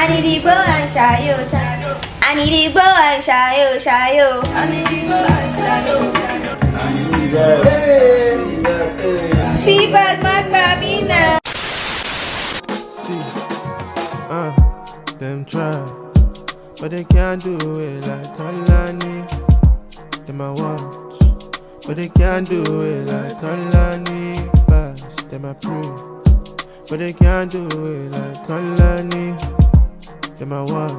I need to go and shayo. I need to go and shayo. I need to go and shy you. See bad Macabina. See, uh, them try, but they can't do it like Kalani. In my watch, but they can't do it like Kalani. Bash, them I pray, but they can't do it like Kalani. In my watch,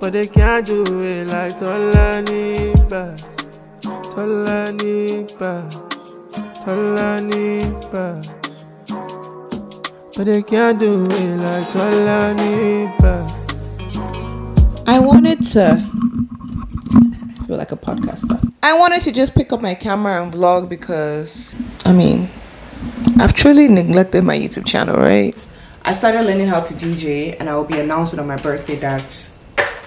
but they can't do it like Tolani. Bash, Tolani, bash, Tolani, bash. But they can't do it like Tolani, bash. I wanted to feel like a podcaster. I wanted to just pick up my camera and vlog because I mean, I've truly neglected my YouTube channel, right? I started learning how to DJ and I will be announcing on my birthday that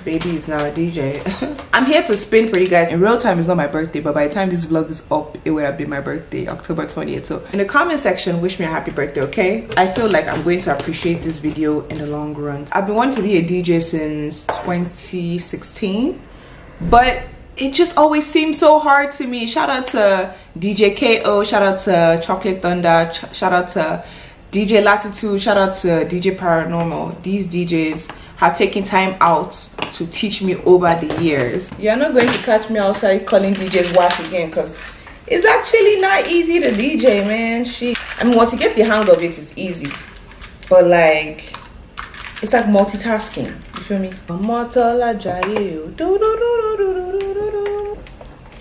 baby is now a DJ. I'm here to spin for you guys. In real time, it's not my birthday, but by the time this vlog is up, it would have been my birthday, October 20th. So in the comment section, wish me a happy birthday, okay? I feel like I'm going to appreciate this video in the long run. I've been wanting to be a DJ since 2016, but it just always seemed so hard to me. Shout out to DJ KO, shout out to Chocolate Thunder, ch shout out to DJ Latitude, shout out to uh, DJ Paranormal. These DJs have taken time out to teach me over the years. You're not going to catch me outside calling DJs whack again because it's actually not easy to DJ, man. She, I mean, once you get the hang of it, it's easy. But like, it's like multitasking. You feel me?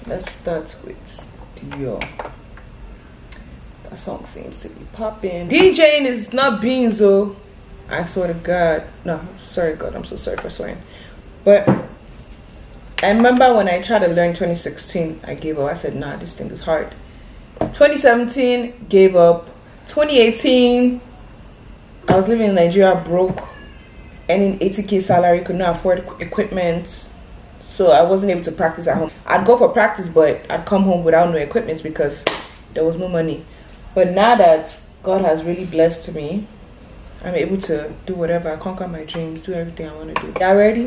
Let's start with Dior. That song seems to be popping. DJing is not beans, though. I swear to God. No, sorry, God. I'm so sorry for swearing. But I remember when I tried to learn 2016, I gave up. I said, nah, this thing is hard. 2017, gave up. 2018, I was living in Nigeria broke, earning 80k salary, could not afford equipment. So I wasn't able to practice at home. I'd go for practice, but I'd come home without no equipment because there was no money. But now that God has really blessed me, I'm able to do whatever. I conquer my dreams, do everything I want to do. Y'all ready?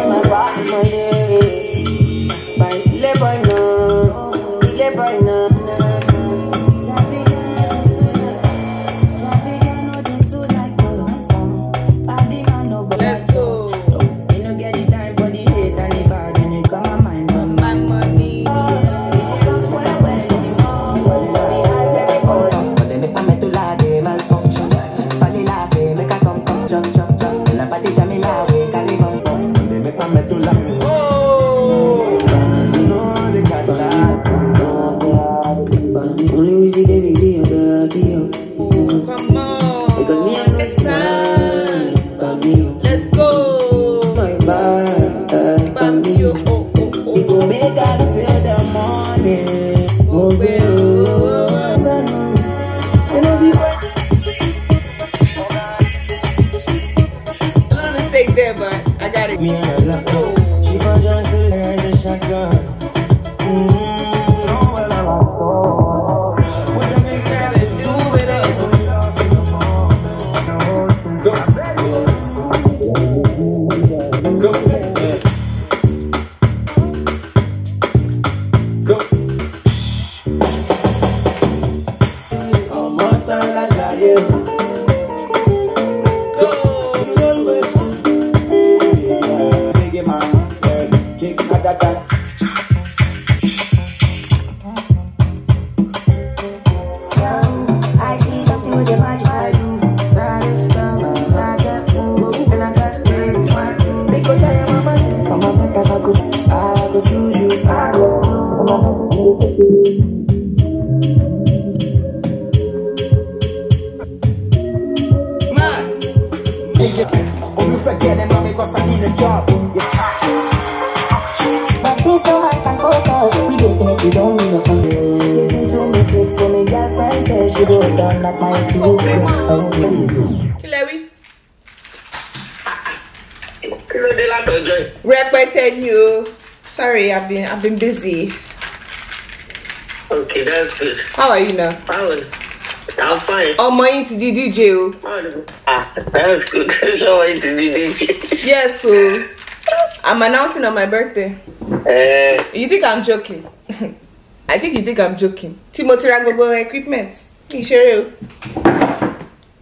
Come on. Go. My face so hot and focused. We definitely don't need fun. Listen to me quick, so me girlfriend says she go down like my two. Kí lẹ wí. kí ló dé rẹpẹtẹ ni o sorry i've been i've been busy that's good. how are you now. i'm fine. ọmọ yín ti di dj o. ah that's good. ṣọwọ́ yìí ti di dj. yes so I'm announcing on my birthday. ẹ you think i'm joking i think you think i'm joking Timothy mo ti ra gbogbo equipment kì í ṣeré o.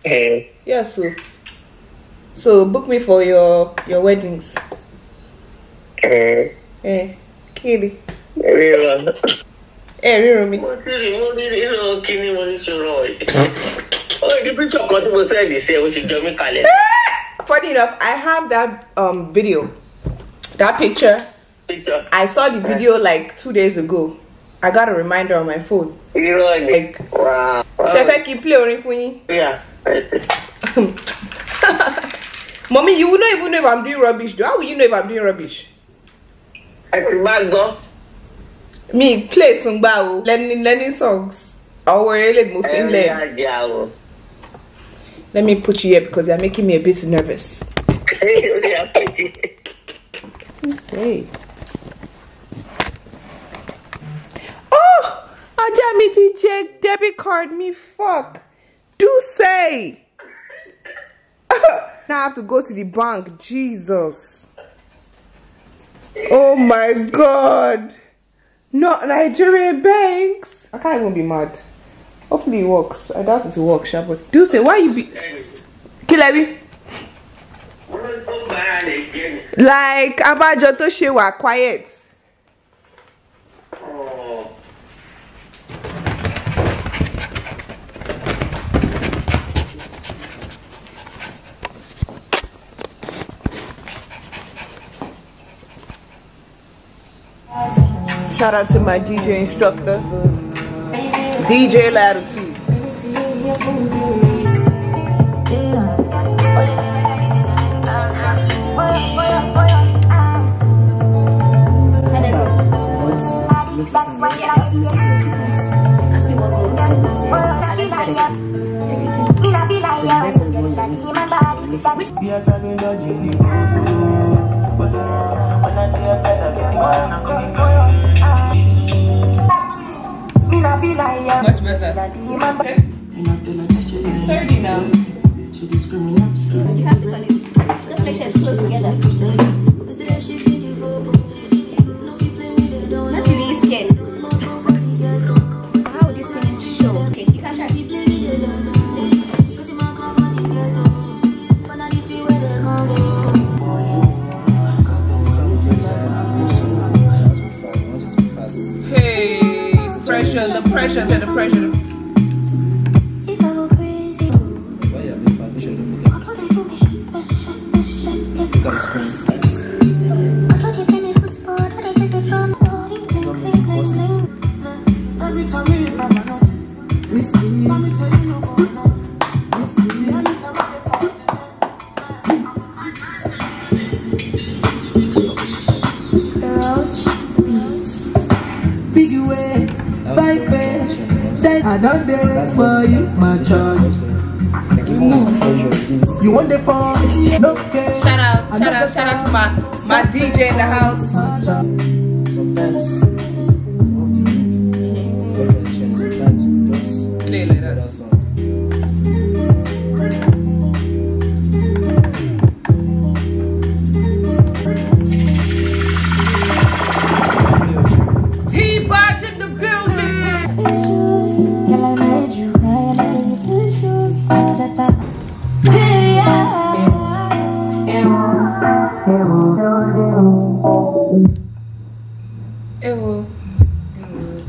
ẹ yes o so book me for your your weddings. ẹ ẹ kí ni ríran. Ẹ rírun mi. mo ti rí mo ti rí inú kíní mo ní sọ̀rọ̀ yìí. ó ní píṣọ̀ kan tí mo sẹ́ẹ̀dì sí ẹ o ṣe jọ mí kalẹ̀. funny enough i have that um video that picture píṣọ̀ i saw the video like two days ago i got a reminder on my phone. irọ́ ni. Like- á. ṣe fẹ́ kí n play orin fún yín. Yeah. Mommy, you will not even know if I'm doing rubbish. Though. How will you know if I'm doing rubbish? ẹ ti bá gbọ́. Me play sungba o, learning learning songs. Or really mo ẹ fin rí learn. ajá o. Oh. Let me put you here because you're making me a bit nervous. ó ṣe àpèjì. You say. Oh, ajá mi ti jẹ debit card me fuck. Do say. now I have to go to the bank. Jesus. Oh my god. Not Nigerian banks. I can't even be mad. Hopefully it works. I doubt it will work, sha, but do say why you be Kilebi? wọ́n tó bára lè. Like abájọ tó ṣe wà quiet. Shout out to my DJ instructor. DJ Latitude. See what goes. I like to check it. Which Much better. 30 now. you have to cut it. Just make sure it's close together. Pressure, the pressure, the pressure. Big I don't dance for you, my choice. You want the phone? No care. Shout out, shout out, shout out to my, my DJ in the house.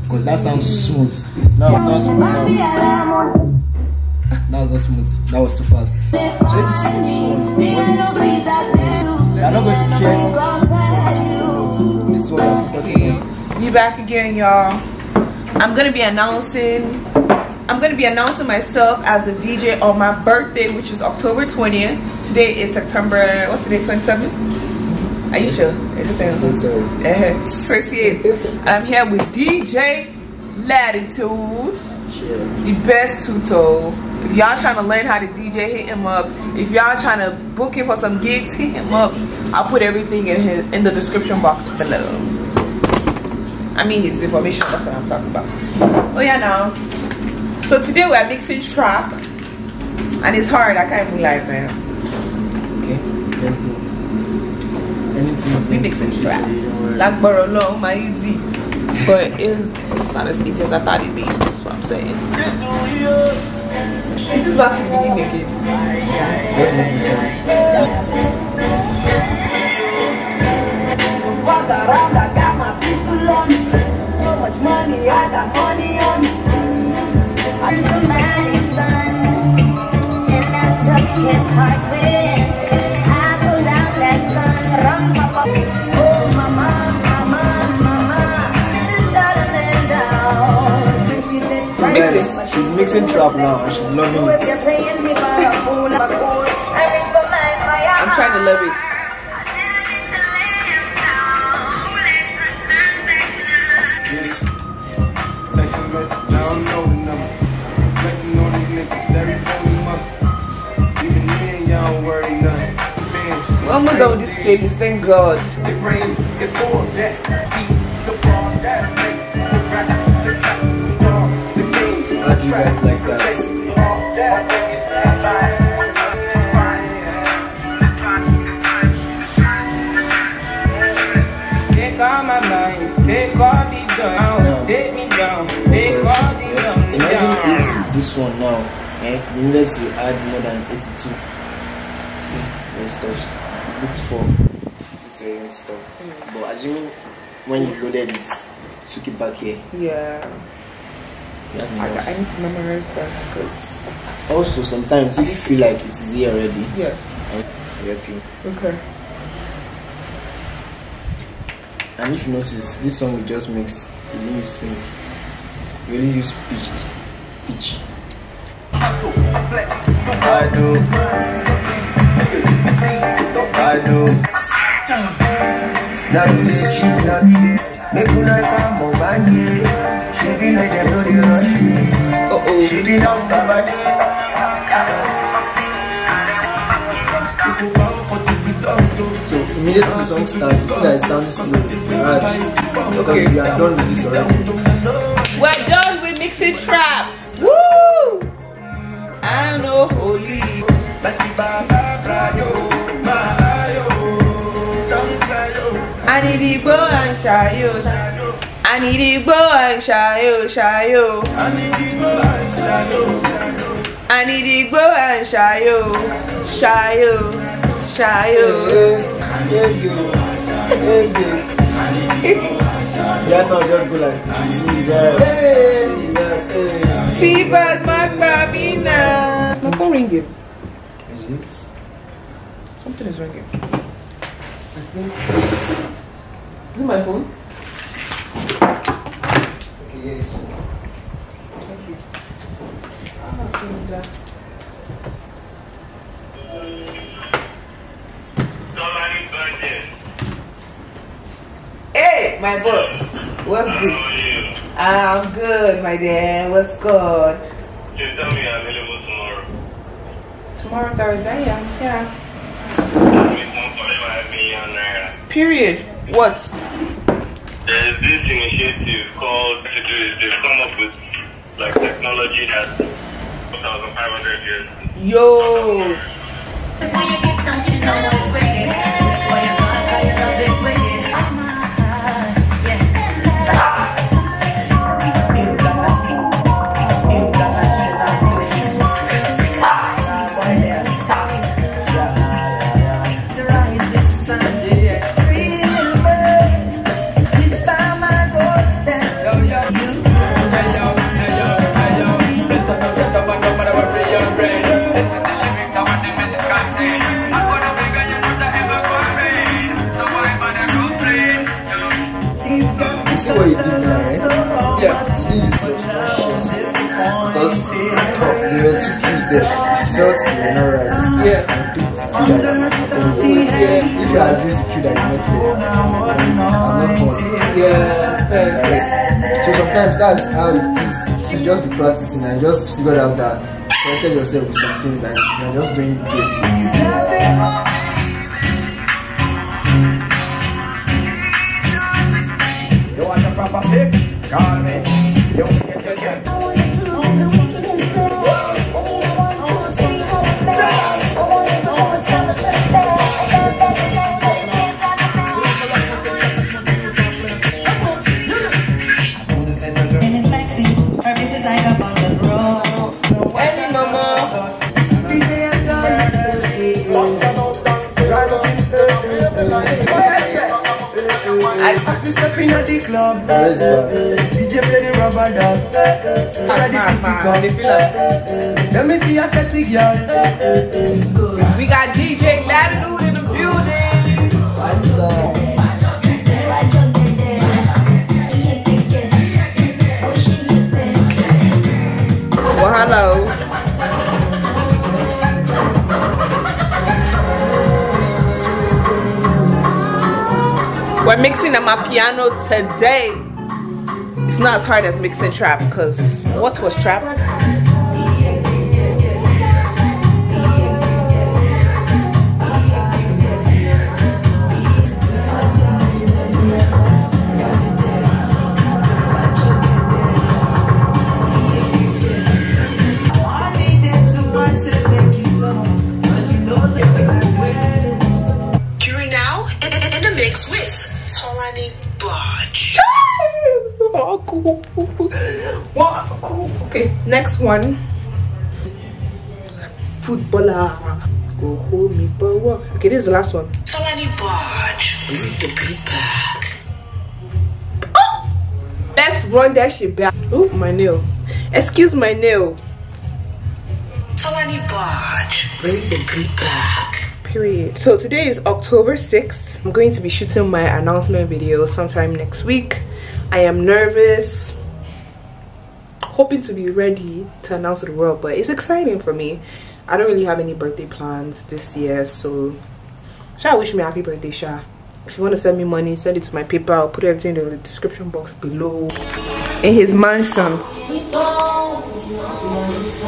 Because that sounds smooth. That was not smooth now. That was not smooth. That was too fast. So if it's too slow, what is slow? They're not going to care this is smooth or not. This is what we're focusing on. We back again, y'all. I'm gonna be announcing I'm gonna be announcing myself as a DJ on my birthday, which is October 20th. Today is September what's today, 27th? Are you sure? It just saying uh, 28th. I'm here with DJ Latitude, the best tutor. If y'all trying to learn how to DJ, hit him up. If y'all trying to book him for some gigs, hit him up. I'll put everything in his in the description box below. I mean his information, that's what I'm talking about. Oh yeah now. So today we're mixing trap and it's hard, I can't even lie man. Okay, let's go. Anything is We going to mixing trap. easy, don't worry. Like borrow long, my easy. But it's, it's not as easy as I thought it'd be. That's what I'm saying. This is about to be naked. Just make this song. Fuck around, I got my pistol on me. So much money, I got money on me. I'm somebody's son, and I took his heart with. Said, So she's mixing trap now and she's loving it. you're playing me for a fool, I'm a fool. I reach for my fire. I'm trying to love it. Flexing, I don't know the number. Flexing on these niggas, every family muscle. Even then, y'all don't worry nothing. Fans, Well, I'm gonna go with this playlist, thank God. It rains, it pours, that do you guys like that? bass, all that makes that line. Take all my mind, take all the down, take me down, take all the down, Imagine if this one now, eh, you needed to add more than 82. See, it stops. 84. It's where it stop. But assuming when you loaded it, took it back here, Yeah, you I. I need to memorize that because, Also, sometimes if you feel like it is here already, yeah, I'll help you. okay. And if you notice, this song we just mixed, we didn't use sing. We only use pitched. Pitch. I do. I do. Now you say she not Uh oh. So immediately the song starts, you see that it sounds slow. Alright. Because we are done with this already. We're done with mixing trap. Woo! I know holy. I need to go and shayo. I need to go and shayo, shayo. I need to go and shayo, shayo, shayo. Hey, yo. Hey, yo. Yeah, no, just go like, see that. See that. Hey. See, but my Babina. Is my phone ringing? Is it? Something is ringing. Is it my phone? Okay, yes. Thank you. Ah, thank God. Somebody's birthday. Hey, my boss. What's How good? are you? I'm good, my dear. What's good? You tell me I'm available tomorrow. Tomorrow, Thursday, yeah. Yeah. With 1.5 million naira. Period. What? There's this initiative called to do is they've come up with like technology that 1,500 years. Yo. You used the that you I'm not born. Yeah. So sometimes that's how it is. So just be practicing and just figure out that corrected yourself with some things and you're just doing great. Club. That's. DJ play the rubber dub. Ready to stick up. They feel like- Let me see a sexy girl. We got DJ Latitude in the building. What's up? Well, hello. We're mixing on my piano today. It's not as hard as mixing trap because what was trap? One. Footballer. Go hold me, what? Okay, this is the last one. Tolani Baj. Bring the beat back. Oh! Let's run that shit back. Oh, my nail. Excuse my nail. Tolani Baj. Bring the beat back. Period. So today is October 6th. I'm going to be shooting my announcement video sometime next week. I am nervous. Hoping to be ready to announce to the world, but it's exciting for me. I don't really have any birthday plans this year, so Sha wish me happy birthday, Sha. If you want to send me money, send it to my PayPal. I'll put everything in the description box below. In his mansion.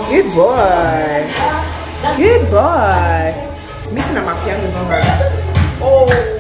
Good boy. Good boy. Mixing at my piano hard. Oh.